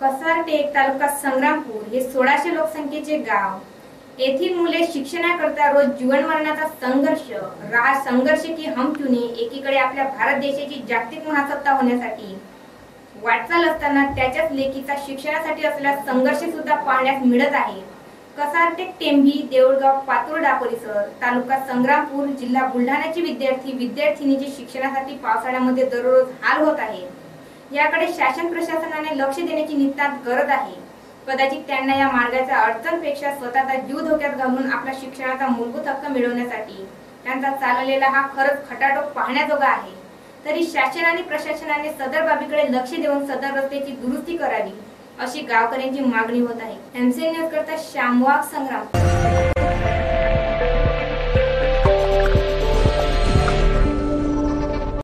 कसारटेक तालुका संग्रामपूर हे सोळाशे लोकसंख्येचे गाव. येथील मुले शिक्षणाकरता रोज जीवनमरणाचा संघर्ष रहा संघर्ष की हम चुने एकीकडे आपल्या भारत देशाची जागतिक महासत्ता होण्यासाठी वाटचाल असताना त्याच्याच लेखीचा शिक्षणासाठी असलेला संघर्ष सुद्धा पाहण्यास मिळत आहे. कसारटेक टेंभी देऊळगाव पातुर्डा परिसर तालुका संग्रामपूर जिल्हा बुलढाण्याचे विद्यार्थी विद्यार्थिनीचे शिक्षणासाठी पावसाळ्यामध्ये दररोज हाल होत आहे. याकडे शासन प्रशासनाने लक्ष देण्याची नितांत गरज आहे. कदाचित त्यांना या मार्गाच्या अडचणपेक्षा स्वतःचा जीव धोक्यात घालून आपला शिक्षणाचा मूलभूत हक्क मिळवण्यासाठी त्यांचा चाललेला हा खरंच खटाटोप पाहण्याजोगा आहे. तरी शासन आणि प्रशासनाने सदर बाबीकडे लक्ष देऊन सदर रस्त्याची दुरुस्ती करावी अशी गावकऱ्यांची मागणी होत आहे. एमसीएन न्यूज करता श्यामवाग संग्राम.